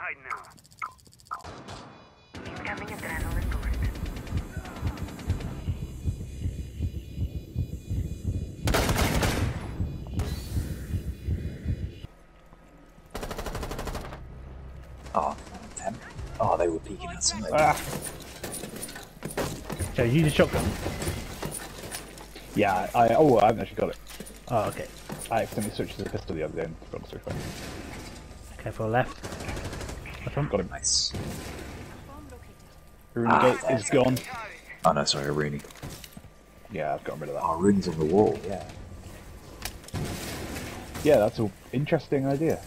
hiding now. Incoming adrenaline boost. Oh, damn. Oh, they were peeking at something. Ah. Use a shotgun. Yeah, I oh I haven't actually got it. Oh okay. I accidentally switched to the pistol the other day and forgot to switch. Careful left. Left one. Got him. Nice. Rune Ah, gate is gone. Oh no, sorry, Rooney. Yeah, I've gotten rid of that. Oh, Rooney's on the wall. Yeah. Yeah, that's an interesting idea.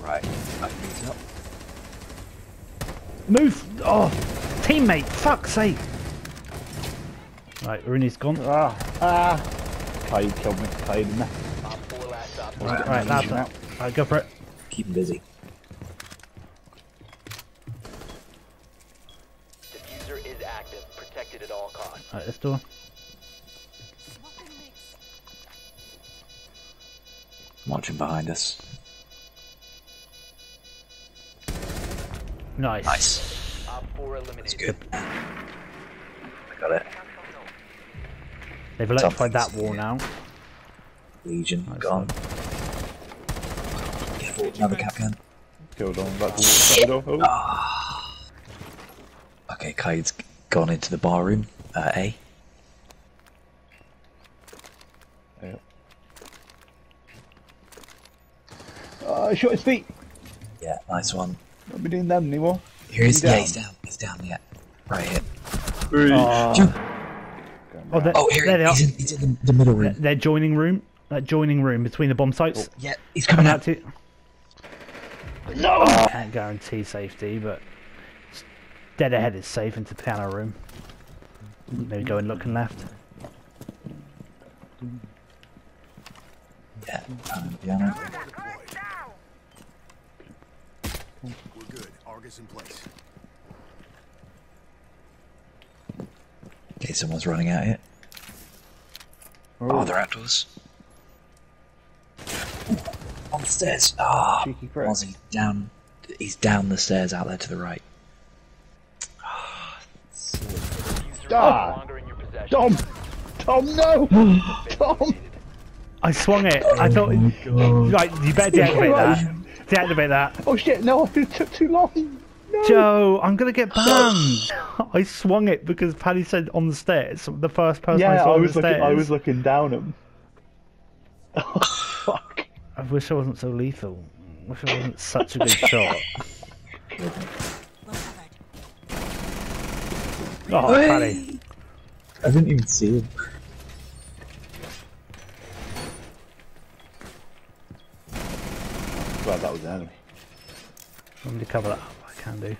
Right. I can use up. Move! Oh! Teammate! Fuck's sake! Right, Rooney's gone. Ah, ah. Kaid killed me. Kaid in there. Right, right, that's Now. it. Right, go for it. Keep him busy. Diffuser is active, protected at all costs. Right, this door. I'm watching behind us. Nice. Nice. Op 4 eliminated. That's good. I got it. They've electrified that wall now. Legion, Nice gone. Careful, another cap gun. Killed on back towards the door. Oh. Ah. Okay, Kaid's gone into the bar room. Uh, A. Yep. Oh, I shot his feet. Yeah, nice one. Not be doing that anymore. Here he is. Down. Yeah, he's down. He's down. Yeah, right here. Jump. Oh, round. there, Oh, here there they are. in, he's in the, the middle room. Their joining room. That joining room between the bomb sites. Yeah, he's coming Coming out. out to. No! Can't guarantee safety, but dead ahead is safe into piano room. Maybe go and look and left. Yeah, piano. We're good. Argus in place. Okay, someone's running out here. Oh, oh they're outdoors. Ooh, on the stairs. Ah, Cheeky prick. Ozzy down. He's down the stairs out there to the right. Diffuser Ah. is no longer in your possession. Tom! Tom, no! Tom! I swung it. I thought. Right, you better deactivate that. Deactivate that. Oh shit, no, it took too long! No! Joe, I'm gonna get banned. I swung it because Paddy said on the stairs. The first person I yeah, saw I on was the looking. stairs. I was looking down him. Fuck! I wish I wasn't so lethal. I wish I wasn't such a good shot. Oh, Paddy. I didn't even see him. Glad that was an enemy. Want me to cover that up? I can do.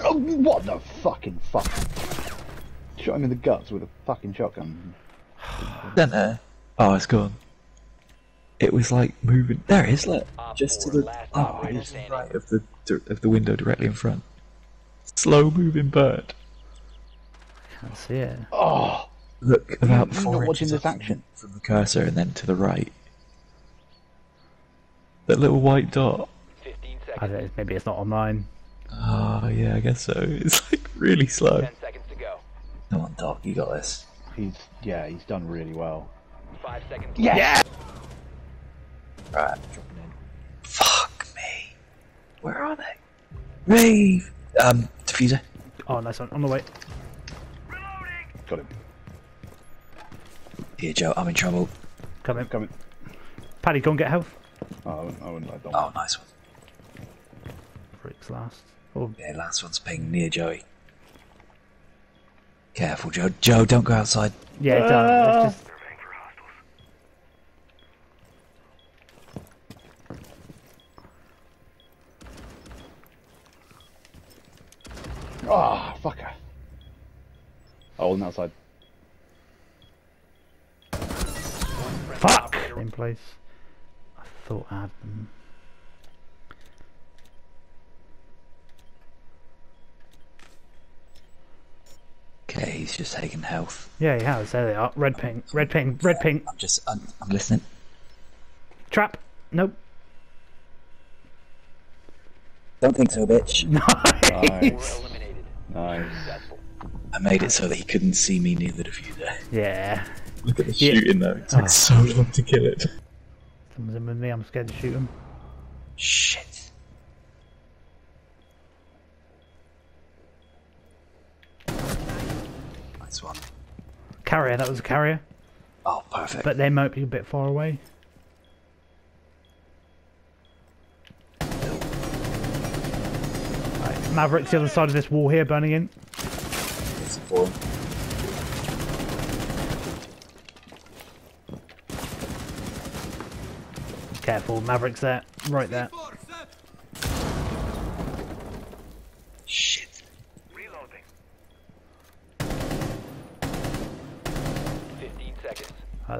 Oh, what the fucking fuck? Shot him in the guts with a fucking shotgun. Center. Oh, it's gone. It was like moving. There it is. Look, just to the oh, operator just to the standing. right of the of the window directly in front. Slow moving bird. Can't see it. Oh! Look about you're four not watching inches this action. from the cursor and then to the right. That little white dot. 15 I don't, maybe it's not online. Oh yeah, I guess so. It's like really slow. 10 seconds to go. Come on, Doc, you got this. He's yeah, he's done really well. 5 seconds. Yeah. Right, dropping in. Fuck me. Where are they? Rave. Um, diffuser. Oh, nice one. On the way. Reloading. Got him. Here, Joe. I'm in trouble. Coming. Coming. Paddy, go and get health. Oh, I wouldn't, I wouldn't let Dom. Oh, nice one. Freaks last. Oh, Yeah, last one's ping near Joey. Careful, Joe. Joe, don't go outside. yeah, it's done. It's just Ah, fucker. Oh, on the outside. fuck in place. I thought I had them. Okay, he's just taking health. Yeah, he has. There they are. Red ping. Red ping. Red ping. I'm just, I'm, I'm listening. Trap. Nope. Don't think so, bitch. Nice. Four eliminated. nice. I made it so that he couldn't see me near the diffuser. Yeah. Look at the Yeah. shooting though. It took Oh. so long to kill it. Someone's in with me. I'm scared to shoot him. Shit. Nice one. Carrier. That was a carrier. Oh, perfect. But they might be a bit far away. Right, Maverick's the other side of this wall here, burning in. It's four. Careful, Maverick's there, right there. Shit. Fifteen seconds.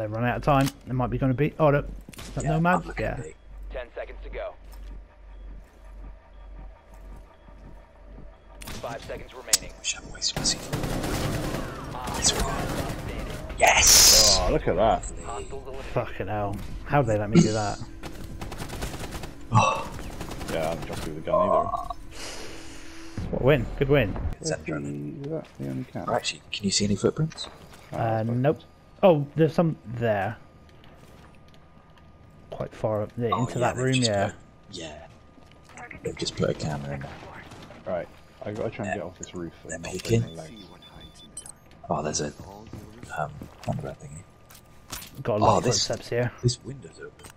They've run out of time. They might be going to be. Oh, look. Is that Yeah, Nomad? Yeah. at. Ten seconds to go. Five seconds remaining. Wish I was missing. Op Nice four one. standing. Yes! Oh, look at that. Fucking hell. How'd they let me do that? Oh, Yeah, I'm just with the gun either. What a win. Good win. is that drone? Is that the only cat? Actually, can you see any footprints? Uh, nope. Oh, there's some there. Quite far up there, Oh, into yeah, that room, yeah. put- yeah. They've just put a camera in there. Right, I gotta try and get off this roof. They're not peeking. break any legs. See what hides in the dark. Oh, there's a um, underground thingy. Got a lot Oh, of this- footsteps here. This window's open.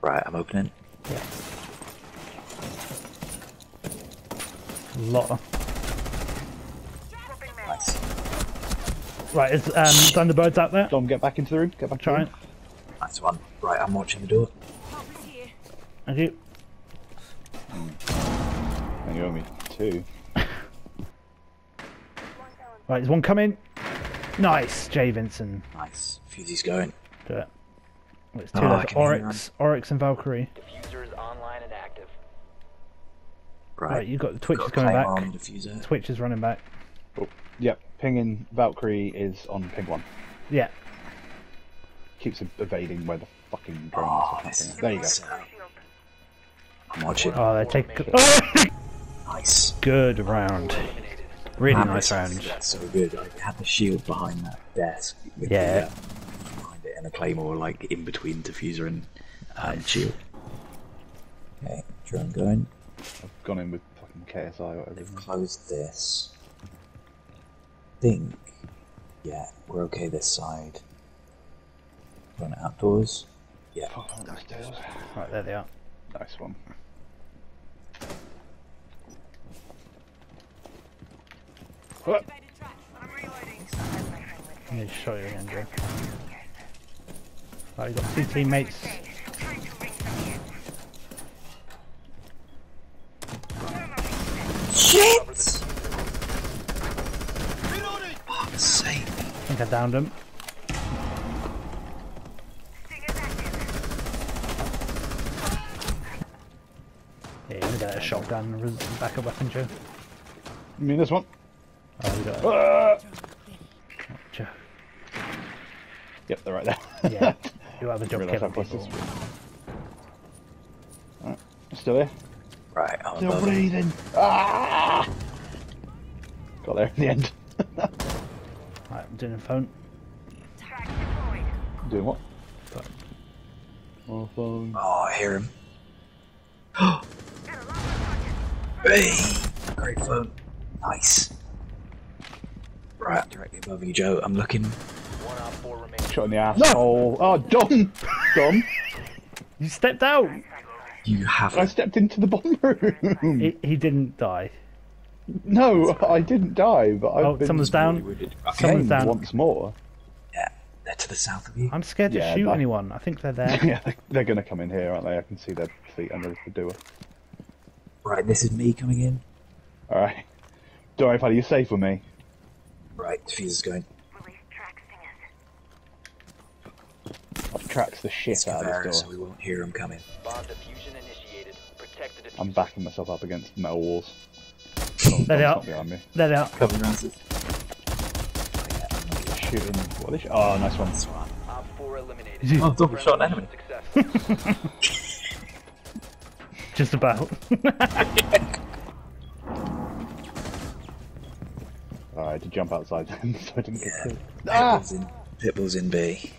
Right, I'm opening. A lot of... Nice. Right, is um, Thunderbird's out there? Dom, get back into the room. Get back. Try in. it. Nice one. Right, I'm watching the door. Thank you. And you owe me two. Right, there's one coming. Nice, Jay Vincent. Nice. Fusy's going. Do it. It's two Oh, I left. Oryx, Oryx and Valkyrie. Diffuser is online and active. Right. Right, you've got the Twitch Got is coming back. on diffuser. Twitch is running back. Yep, pinging Valkyrie is on ping one. Yeah. Keeps evading where the fucking drone Oh, is. or something. There you go. uh, I'm watching. Oh, they take. Nice. good round. Really Man, nice round. That's so good. I had the shield behind that desk. With Yeah. The, uh, behind it and a claymore like in between diffuser and um, shield. Okay, drone going. I've gone in with fucking KSI or whatever. They've closed this. Think. Yeah, we're okay this side. Going outdoors. Yeah. Oh. Right, there they are. Nice one. What? Let me show you again, Joe. Right, you've got two teammates. Shit! Fuck's sake. I think I downed him. Yeah, you're get a shotgun and a backup weapon, Joe. You mean this one? Oh, you got it. Ah! Joe. Yep, they're right there. Yeah, you have a job Realise killing people. was. Alright, still here? Right, I'm Still breathing. Ah! Got there in the end. Right, I'm doing a phone. Doing what? Oh, phone. Oh, I hear him. hey! Great phone. Nice. Right, directly above you, Joe. I'm looking. One op four remaining. Shot in the asshole. Oh, Dom! Dom! You stepped out! You haven't. stepped into the bomb room! He, he didn't die. No, I didn't die, but I've Oh, been someone's down. wounded. Someone's down. once more. Yeah, they're to the south of you. I'm scared to Yeah, shoot but- anyone. I think they're there. yeah, they- they're gonna come in here, aren't they? I can see their feet under the door. Right, this is me coming in. Alright. Don't worry, buddy, you're safe with me. Right, diffuser's going. I've tracked the shit It's out of Caveira, this so door. we won't hear him coming. Bomb initiated. Protect the. I'm backing myself up against metal walls. There they Dom's are. not behind me. There they are. Cover Rances. Shooting. What is Oh, nice one. Op four eliminated. Oh, double shot an enemy. Just about. I had to jump outside then, so I didn't get Yeah. killed. Ah! In. Pitbull's in B.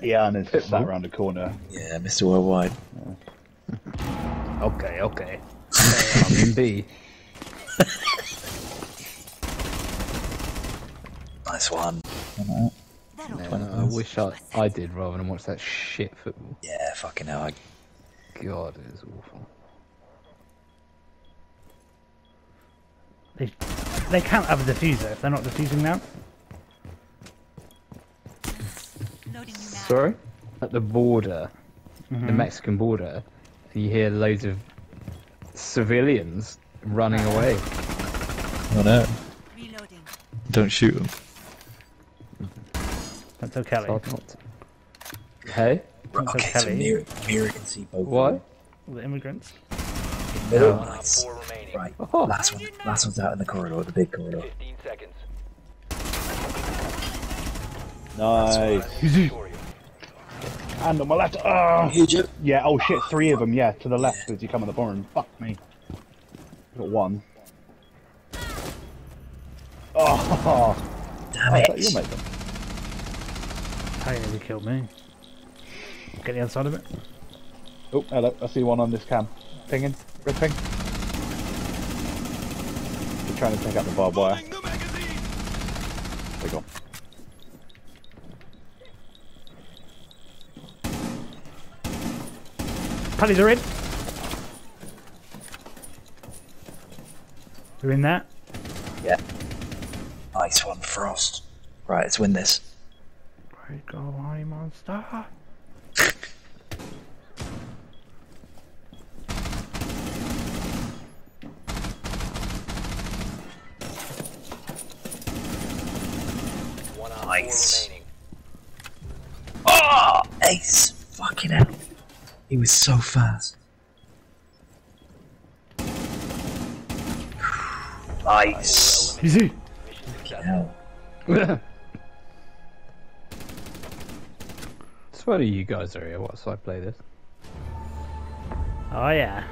Yeah, and it's Pitbull. sat around the corner. Yeah, Mr. Worldwide. Okay, okay. okay I'm in B. Nice one. Man, I wish I, I did rather than watch that shit football. Yeah, fucking hell. I... God, it is awful. They, they can't have a diffuser if they're not diffusing now. Now. Sorry? At the border, the mm-hmm. Mexican border, you hear loads of civilians running away. Oh no. Reloading. Don't shoot him. That's okay. It's hard not to- Hey? That's Okay, so Kelly. Mira, Mira can see both. of Why? them. The immigrants. Middle, Op nice. 4 remaining. Right. Oh. Last one. Last one's out in the corridor, the big corridor. 15 seconds. Nice. And on my left. Ah. Oh, Huge. yeah. Oh shit, three of them. Yeah, to the left as you come on the barn. Fuck me. Got one. Oh, Damn I it. you'll make them. How you nearly killed me. Get the other side of it. Oh, hello. I see one on this cam. Pinging. Red ping. They're trying to take out the barbed wire. The magazine. They're gone. Paddy, they're in. They're in that. Yeah. Nice one, Frost. Right, let's win this. Great go, honey monster. One op Nice. Oh, ace! Fucking hell. He was so fast. Nice. Easy. Mission successful. Hell. Swear to you guys are here whilst I play this. Oh yeah.